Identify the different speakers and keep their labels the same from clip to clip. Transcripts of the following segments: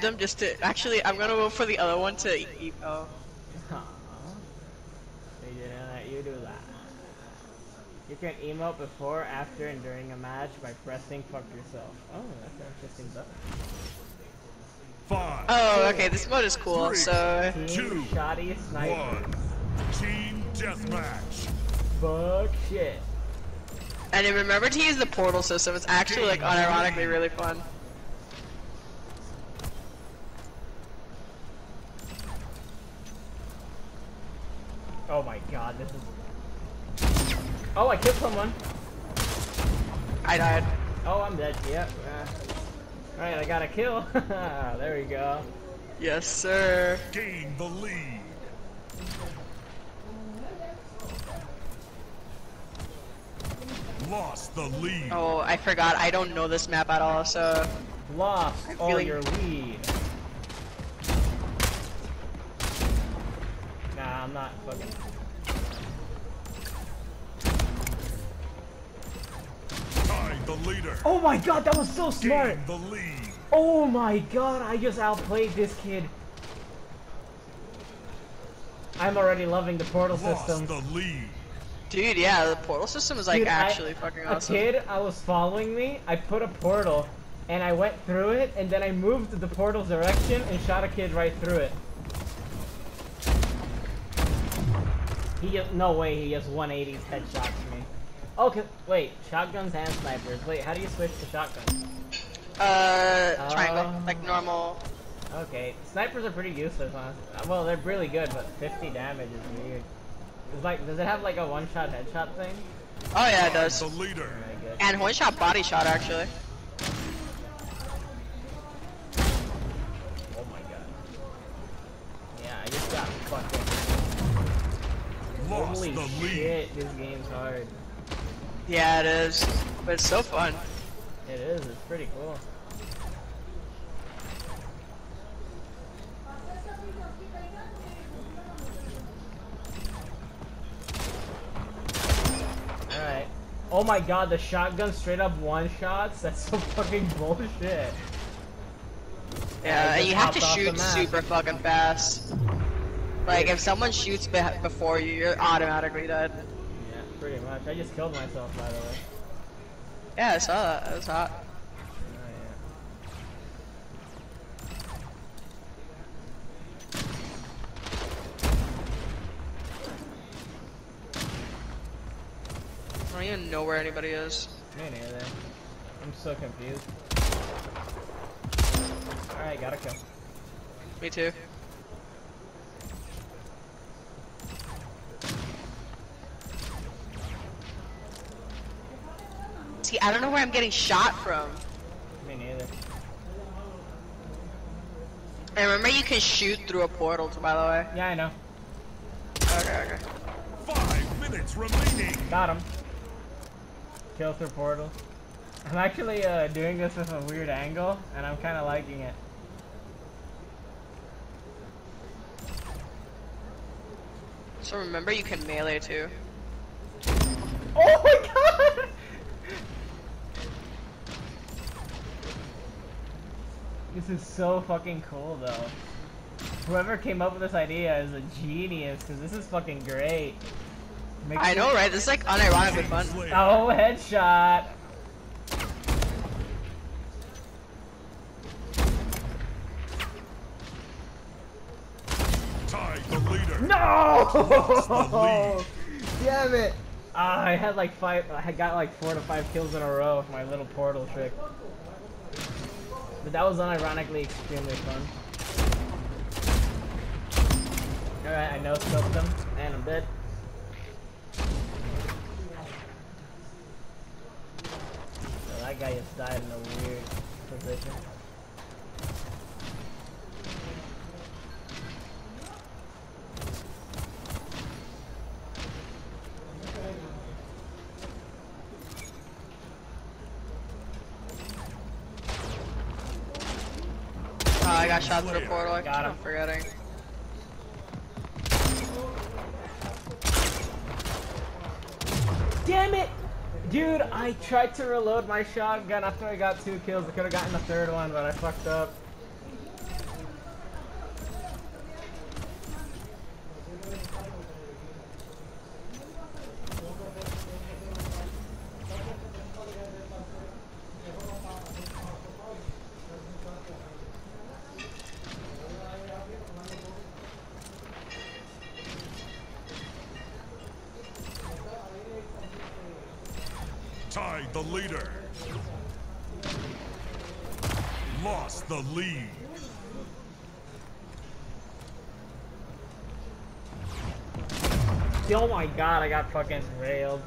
Speaker 1: them just to actually I'm gonna vote for the other one to eat oh
Speaker 2: They didn't let you do that. You can emote before, after, and during a match by pressing fuck yourself. Oh, that's an interesting button.
Speaker 3: Five,
Speaker 1: oh okay this mode is cool
Speaker 3: Three.
Speaker 1: so
Speaker 2: Team
Speaker 3: Two,
Speaker 2: Shotty Sniper.
Speaker 3: one. Team deathmatch.
Speaker 2: Fuck shit.
Speaker 1: and remember to use the portal system it's actually like unironically really fun
Speaker 2: Oh my god, this is... Oh, I killed someone.
Speaker 1: I died
Speaker 2: Oh, I'm dead. Yep. Uh, Alright, I got a kill. there we go.
Speaker 1: yes sir
Speaker 3: Gain the lead. Lost the lead.
Speaker 1: oh I forgot I don't know this map at all so
Speaker 2: Lost
Speaker 1: I'm
Speaker 2: all
Speaker 1: feeling-
Speaker 2: your lead. I'm not fucking...
Speaker 3: Tied the leader.
Speaker 2: Oh my god, that was so smart!
Speaker 3: Gain the lead.
Speaker 2: Oh my god, I just outplayed this kid. I'm already loving the portal
Speaker 3: Lost
Speaker 2: system.
Speaker 3: the lead.
Speaker 1: dude yeah the portal system is like
Speaker 2: Dude, I-
Speaker 1: actually fucking
Speaker 2: A
Speaker 1: awesome
Speaker 2: kid, I was following me, I put a portal, and I went through it, and then I moved the portal's direction and shot a kid right through it. He just, no way he just 180s headshots me. Okay, wait, shotguns and snipers. Wait, how do you switch to shotguns?
Speaker 1: uh triangle
Speaker 2: Oh.
Speaker 1: like normal
Speaker 2: Okay, snipers are pretty useless, honestly. Well, they're really good, but 50 damage is weird. It's like, does it have like a one-shot headshot thing?
Speaker 1: oh yeah it
Speaker 3: Tied
Speaker 1: does
Speaker 3: the leader.
Speaker 2: Very
Speaker 1: and one shot body shot actually
Speaker 2: Holy
Speaker 3: the lead.
Speaker 2: shit, this game's hard.
Speaker 1: yeah it is but it's so fun
Speaker 2: It is, it's pretty cool. Alright. Oh my god, the shotgun straight up one shots? That's so fucking bullshit.
Speaker 1: Yeah,
Speaker 2: I
Speaker 1: you have to
Speaker 2: hopped off the
Speaker 1: shoot super fucking fast. Like, if someone shoots be before you, you're automatically dead.
Speaker 2: Yeah, pretty much. I just killed myself, by the way.
Speaker 1: Yeah, I saw that. That was hot.
Speaker 2: Oh, yeah.
Speaker 1: I don't even know where anybody is.
Speaker 2: Me neither. I'm so confused. Alright, gotta kill.
Speaker 1: Me too. See, I don't know where I'm getting shot from.
Speaker 2: Me neither.
Speaker 1: And remember, you can shoot through a portal, by the way.
Speaker 2: Yeah, I know.
Speaker 1: Okay, okay.
Speaker 3: Five minutes remaining.
Speaker 2: Got him. Kill through portal. I'm actually uh, doing this with a weird angle, and I'm kind of liking it.
Speaker 1: So remember, you can melee too.
Speaker 2: Oh my god! This is so fucking cool, though. Whoever came up with this idea is a genius, because this is fucking great. Makes
Speaker 1: I know, right? This is like unironically fun.
Speaker 2: Oh, headshot!
Speaker 3: Tied the leader.
Speaker 2: No! Damn it! Ah, I had like five. I had got like four to five kills in a row with my little portal trick. But that was unironically extremely fun. Alright, I know scoped them, and I'm dead. So that guy just died in a weird position.
Speaker 1: Got shot through a portal. I
Speaker 2: Got him.
Speaker 1: on forgetting.
Speaker 2: Damn it! Dude, I tried to reload my shotgun after I got two kills. I could have gotten the third one, but I fucked up.
Speaker 3: Tied the leader. Lost the lead.
Speaker 2: Oh my god, I got fucking railed.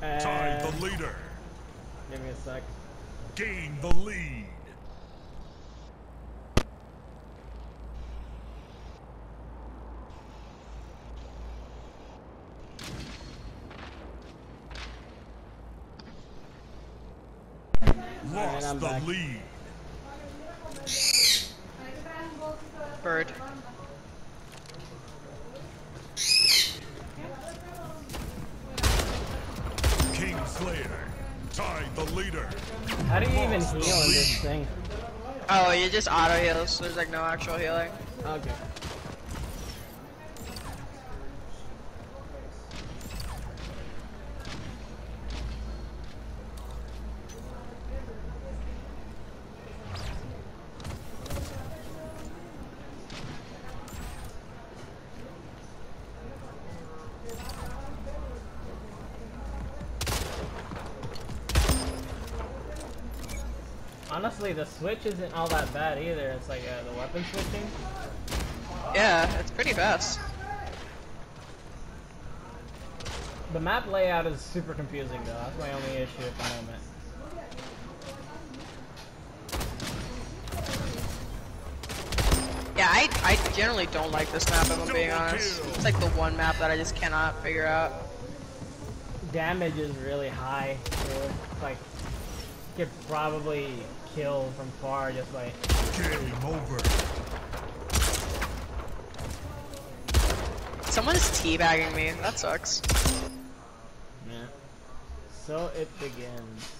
Speaker 3: Tied
Speaker 2: Uh,
Speaker 3: the leader.
Speaker 2: give me a sec.
Speaker 3: Gain the lead.
Speaker 2: Alright,
Speaker 3: Lost
Speaker 2: I'm
Speaker 3: the
Speaker 2: back.
Speaker 3: lead.
Speaker 1: Bird.
Speaker 3: King Slayer. Tied the leader.
Speaker 2: How do you even heal in this thing?
Speaker 1: Oh, you just auto heals, so there's like no actual healing.
Speaker 2: Okay. Honestly, the switch isn't all that bad either. It's like uh, the weapon switching.
Speaker 1: Yeah, it's pretty fast.
Speaker 2: The map layout is super confusing though. That's my only issue at the moment.
Speaker 1: Yeah, I, I generally don't like this map if I'm being honest. It's like the one map that I just cannot figure out.
Speaker 2: Damage is really high. Too. It's like you could probably kill from far just like
Speaker 3: Game over.
Speaker 1: Someone's teabagging me. That sucks.
Speaker 2: yeah. So it begins.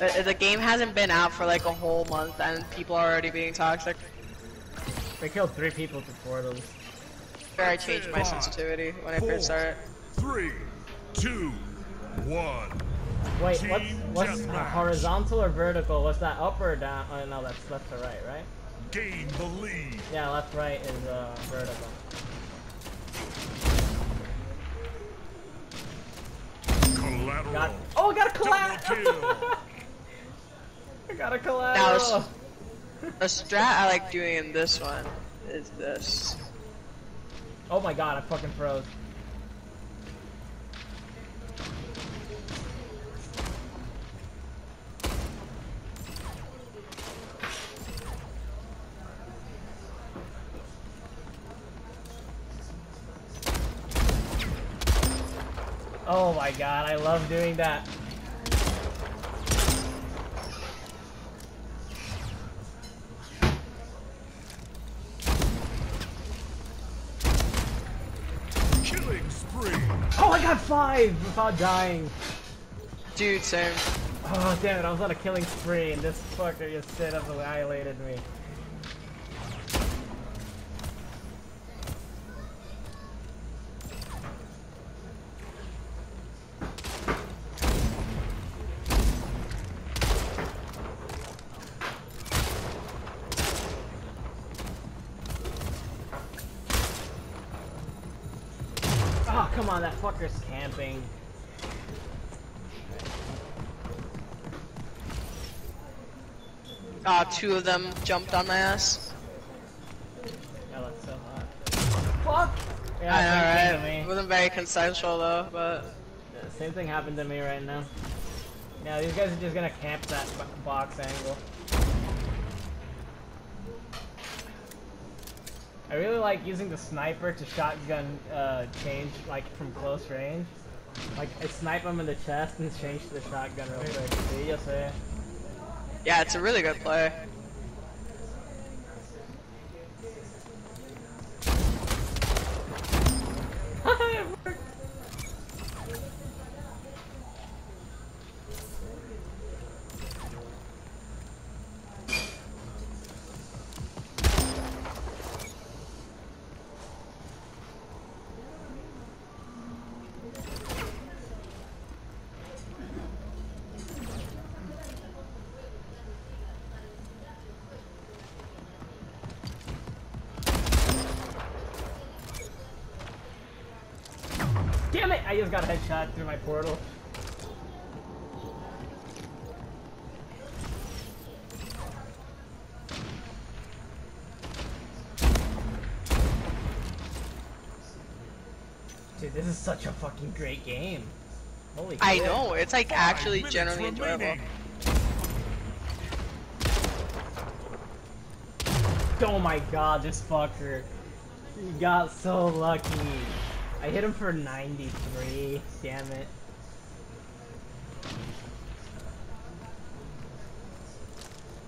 Speaker 1: Uh, The game hasn't been out for like a whole month and people are already being toxic.
Speaker 2: They killed three people to portals.
Speaker 1: Sure, I changed my sensitivity when I first started.
Speaker 3: Three, two, one.
Speaker 2: Wait, what's what's uh, horizontal or vertical? Was that up or down? Oh no, that's left to right, right?
Speaker 3: Gain the lead.
Speaker 2: Yeah, left right is uh, vertical.
Speaker 3: Collateral.
Speaker 2: Got oh, I got a
Speaker 3: Double
Speaker 2: collateral. I got a
Speaker 1: Now,
Speaker 2: collateral.
Speaker 1: The strat I like doing in this one is this.
Speaker 2: Oh my god, I fucking froze. Oh my god, I love doing that.
Speaker 3: Killing spree.
Speaker 2: Oh, I got five without dying.
Speaker 1: Dude, same.
Speaker 2: Oh damn it, I was on a killing spree and this fucker just straight up annihilated me. On, that fucker's camping.
Speaker 1: Uh, two of them jumped on my ass.
Speaker 2: Yeah, that's so hot. Fuck! Yeah,
Speaker 1: I know, right? It wasn't very consensual though, but
Speaker 2: Yeah, Same thing happened to me right now. Yeah, these guys are just gonna camp that box angle. I really like using the sniper to shotgun uh, change, like from close range. Like I snipe them in the chest and change to the shotgun real quick. See, you say.
Speaker 1: yeah, it's a really good play.
Speaker 2: I just got a headshot through my portal. Dude, this is such a fucking great game. Holy
Speaker 1: I
Speaker 2: shit.
Speaker 1: know, it's like actually
Speaker 3: Minutes
Speaker 1: generally enjoyable.
Speaker 2: Oh my god, this fucker. He got so lucky. I hit him for 93. Damn it.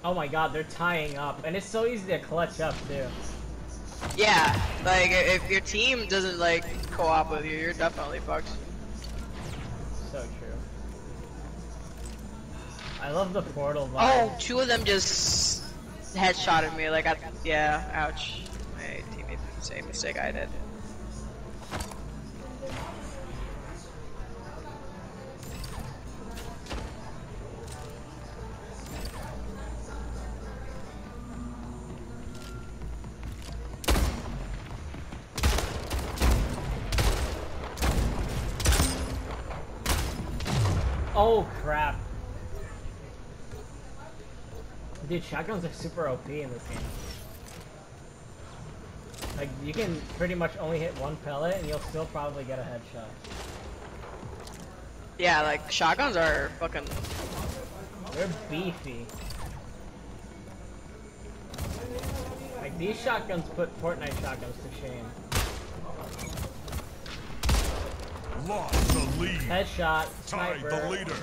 Speaker 2: Oh my god, they're tying up. And it's so easy to clutch up, too.
Speaker 1: Yeah, like if your team doesn't like co-op with you, you're definitely fucked.
Speaker 2: So true. I love the portal vibe.
Speaker 1: Oh, two of them just headshotted me. Like, I, yeah, ouch. My teammate did the same mistake I did.
Speaker 2: Oh crap. Dude, shotguns are super OP in this game. Like, you can pretty much only hit one pellet and you'll still probably get a headshot.
Speaker 1: Yeah, like shotguns are fucking.
Speaker 2: They're beefy. Like, these shotguns put Fortnite shotguns to shame.
Speaker 3: Lost the lead.
Speaker 2: Headshot,
Speaker 3: Tied the leader.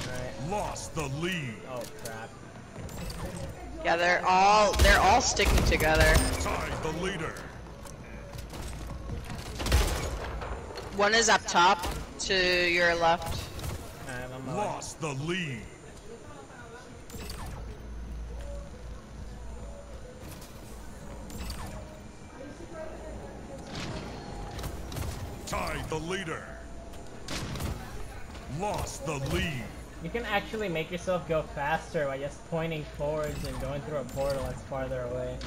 Speaker 2: Alright.
Speaker 3: Lost the lead.
Speaker 2: Oh crap.
Speaker 1: Yeah, they're all they're all sticking together.
Speaker 3: Tied the leader.
Speaker 1: One is up top to your left.
Speaker 2: Alright,
Speaker 3: Lost the lead. Tied the leader. Lost the lead.
Speaker 2: You can actually make yourself go faster by just pointing forwards and going through a portal that's farther away.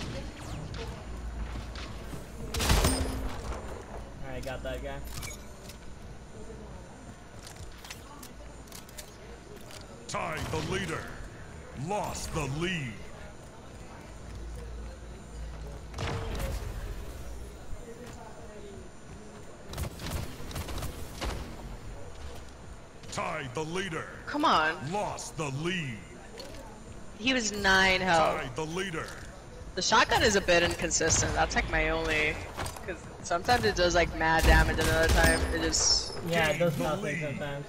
Speaker 2: Alright, got that guy.
Speaker 3: Tied the leader. Lost the lead. The leader.
Speaker 1: Come on,
Speaker 3: Lost the lead.
Speaker 1: he was nine health.
Speaker 3: Tied the leader.
Speaker 1: The shotgun is a bit inconsistent. That's like my only. Because sometimes it does like mad damage, and other time it just.
Speaker 2: Yeah, it does
Speaker 3: Gain the
Speaker 2: nothing
Speaker 3: lead.
Speaker 2: sometimes.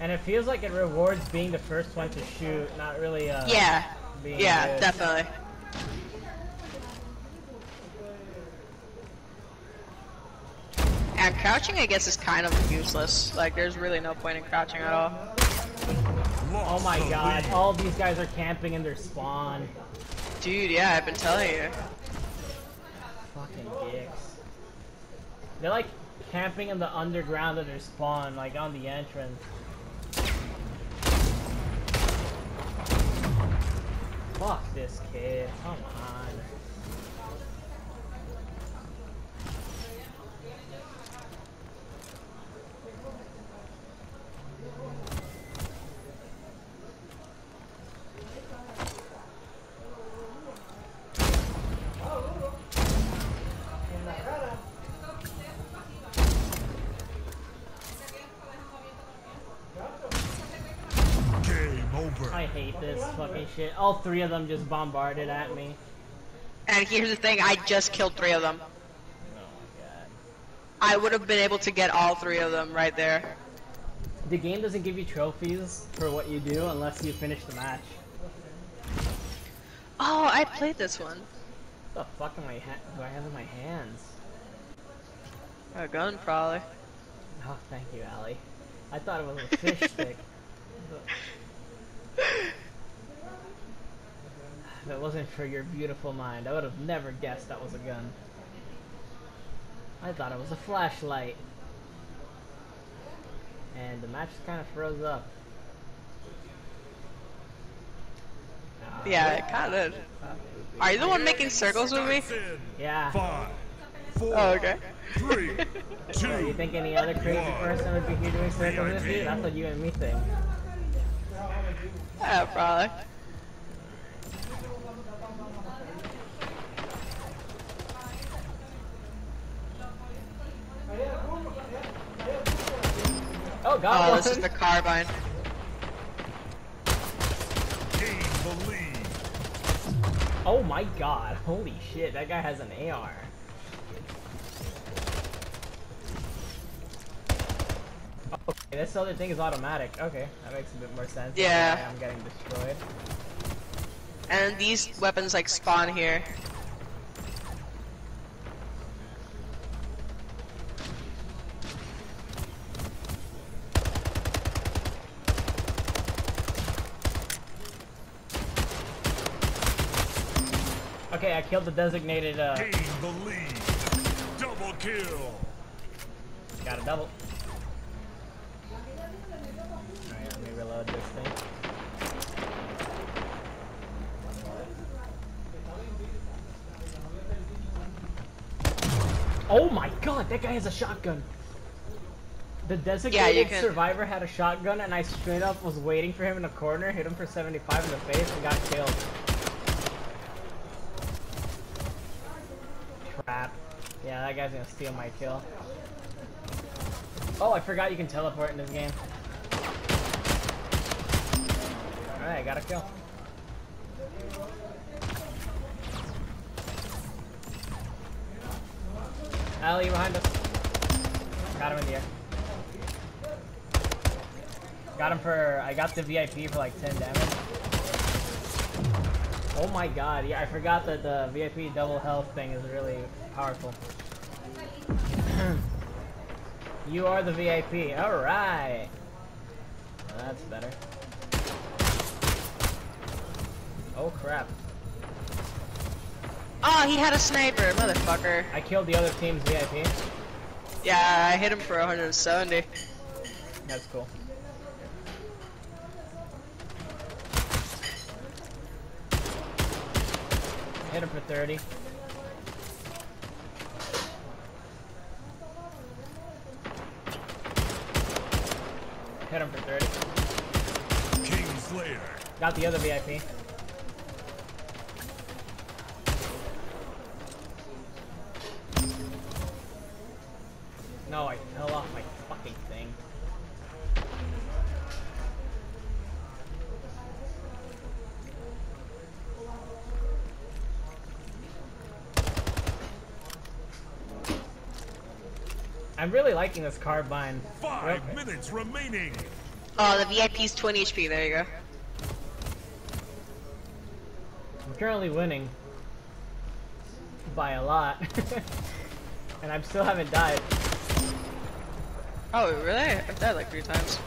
Speaker 2: And it feels like it rewards being the first one to shoot, not really uh
Speaker 1: Yeah,
Speaker 2: being
Speaker 1: yeah,
Speaker 2: good.
Speaker 1: definitely. And crouching, I guess, is kind of useless. Like, there's really no point in crouching at all.
Speaker 2: Oh my god, all these guys are camping in their spawn.
Speaker 1: Dude, yeah, I've been telling you.
Speaker 2: Fucking dicks. They're like camping in the underground of their spawn, like on the entrance. Fuck this kid, come on. This fucking shit. All three of them just bombarded at me.
Speaker 1: And here's the thing, I just killed three of them.
Speaker 2: Oh my god.
Speaker 1: I would have been able to get all three of them right there.
Speaker 2: The game doesn't give you trophies for what you do unless you finish the match.
Speaker 1: Oh, I played this one.
Speaker 2: What the fuck am I ha do I have in my hands?
Speaker 1: A gun, probably.
Speaker 2: Oh, thank you, Aly. I thought it was a fish stick. If it wasn't for your beautiful mind, I would have never guessed that was a gun. I thought it was a flashlight. And the match kind of froze up. Ah,
Speaker 1: Yeah, it kind of.
Speaker 2: fuck.
Speaker 1: Are you the one making circles with me?
Speaker 2: Yeah.
Speaker 3: Five, four,
Speaker 1: Oh, okay.
Speaker 3: three, two,
Speaker 2: So you think any other crazy
Speaker 3: one.
Speaker 2: person would be here doing circles with you? That's what you and me think.
Speaker 1: Yeah, probably.
Speaker 2: Got
Speaker 1: Oh,
Speaker 2: one.
Speaker 1: this is the carbine.
Speaker 3: gain the lead.
Speaker 2: Oh my god, holy shit, that guy has an AR. Okay, this other thing is automatic. Okay, that makes a bit more sense.
Speaker 1: Yeah.
Speaker 2: I'm getting destroyed.
Speaker 1: And these weapons like spawn here.
Speaker 2: Killed the designated, uh,
Speaker 3: Gain the lead. Double kill.
Speaker 2: got a double. Alright, let me reload this thing. Oh my god, that guy has a shotgun! The designated
Speaker 1: can-
Speaker 2: survivor had a shotgun and I straight up was waiting for him in a corner, hit him for 75 in the face and got killed. Crap. Yeah, that guy's gonna steal my kill. Oh, I forgot you can teleport in this game. Alright, I got a kill. Aly behind us. Got him in the air. Got him for, I got the VIP for like 10 damage. Oh my god, yeah, I forgot that the VIP double health thing is really powerful. you are the VIP, alright! That's better. Oh crap.
Speaker 1: Oh, he had a sniper, motherfucker.
Speaker 2: I killed the other team's VIP.
Speaker 1: Yeah, I hit him for 170.
Speaker 2: That's cool. Hit him for 30. Hit him for 30.
Speaker 3: King Slayer.
Speaker 2: Got the other VIP. Liking this carbine.
Speaker 3: Five
Speaker 2: Yep.
Speaker 3: minutes remaining.
Speaker 1: Oh, the VIP's 20 HP, there you go.
Speaker 2: I'm currently winning by a lot, and I still haven't died.
Speaker 1: Oh, really? I've died like three times.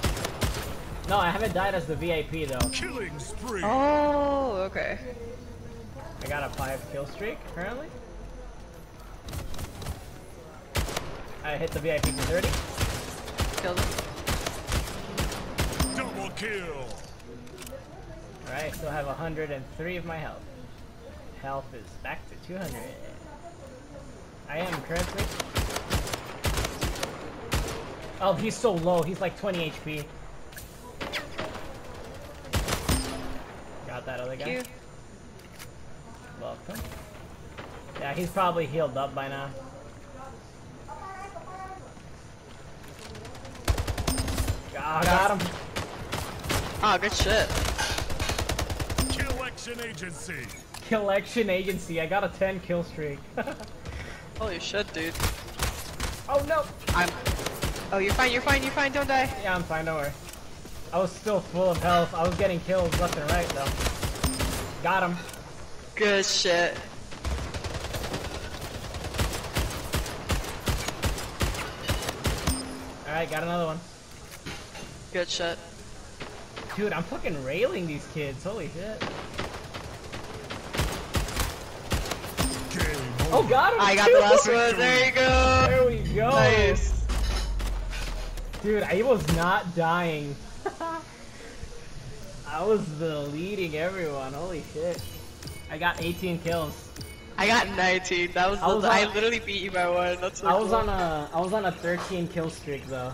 Speaker 2: No, I haven't died as the VIP though.
Speaker 3: Killing spree.
Speaker 1: Oh, okay.
Speaker 2: I got a five kill streak currently. I hit the VIP for 30.
Speaker 1: Killed him.
Speaker 3: Double kill.
Speaker 2: Alright, still have 103 of my health. Health is back to 200. I am currently. Oh, he's so low. He's like 20 HP. Got that other guy. Welcome. Yeah, he's probably healed up by now. Ah, got him.
Speaker 1: Oh, good shit.
Speaker 3: Collection agency.
Speaker 2: Collection agency. I got a 10 kill streak.
Speaker 1: Holy shit, dude.
Speaker 2: oh no.
Speaker 1: I'm. Oh, you're fine, you're fine, you're fine, don't die.
Speaker 2: Yeah, I'm fine. Don't worry. I was still full of health. I was getting kills left and right though. Got him.
Speaker 1: Good shit.
Speaker 2: All right, got another one.
Speaker 1: Good shit.
Speaker 2: Dude, I'm fucking railing these kids. Holy shit. Oh,
Speaker 3: over.
Speaker 2: got him.
Speaker 1: I got
Speaker 2: too.
Speaker 1: the last one, there you go.
Speaker 2: There we go.
Speaker 1: Nice.
Speaker 2: Dude, I was not dying. I was the leading everyone. Holy shit. I got 18 kills.
Speaker 1: I got 19. That was,
Speaker 2: I
Speaker 1: the,
Speaker 2: was
Speaker 1: I literally beat you by one. That's so
Speaker 2: I was
Speaker 1: cool.
Speaker 2: on a I was on a 13 kill streak though.